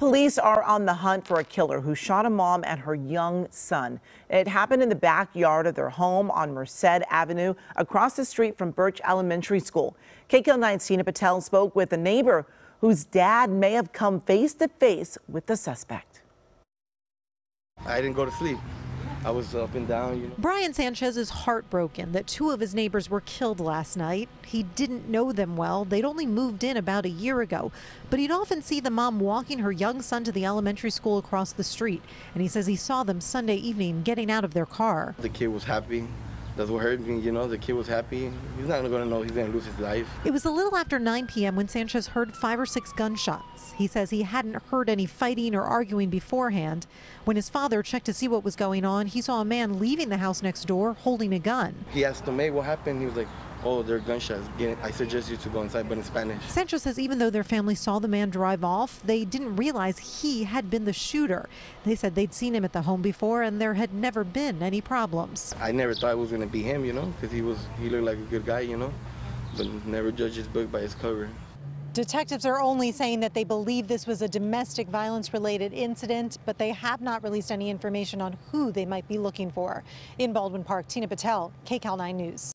Police are on the hunt for a killer who shot a mom and her young son. It happened in the backyard of their home on Merced Avenue across the street from Bursch Elementary School. KCAL9's Tina Patel spoke with a neighbor whose dad may have come face to face with the suspect. I didn't go to sleep. I was up and down, you know. Brian Sanchez is heartbroken that two of his neighbors were killed last night. He didn't know them well. They'd only moved in about a year ago, but he'd often see the mom walking her young son to the elementary school across the street. And he says he saw them Sunday evening getting out of their car. The kid was happy. That's what hurt me, you know. The kid was happy. He's not going to know he's going to lose his life. It was a little after 9 p.m. when Sanchez heard five or six gunshots. He says he hadn't heard any fighting or arguing beforehand. When his father checked to see what was going on, he saw a man leaving the house next door holding a gun. He asked the hey, what happened? He was like, oh, they're gunshots. I suggest you to go inside, but in Spanish. Sanchez says even though their family saw the man drive off, they didn't realize he had been the shooter. They said they'd seen him at the home before and there had never been any problems. I never thought it was going to be him, you know, because he was he looked like a good guy, you know, but never judge his book by his cover. Detectives are only saying that they believe this was a domestic violence related incident, but they have not released any information on who they might be looking for. In Baldwin Park, Tina Patel, KCAL 9 News.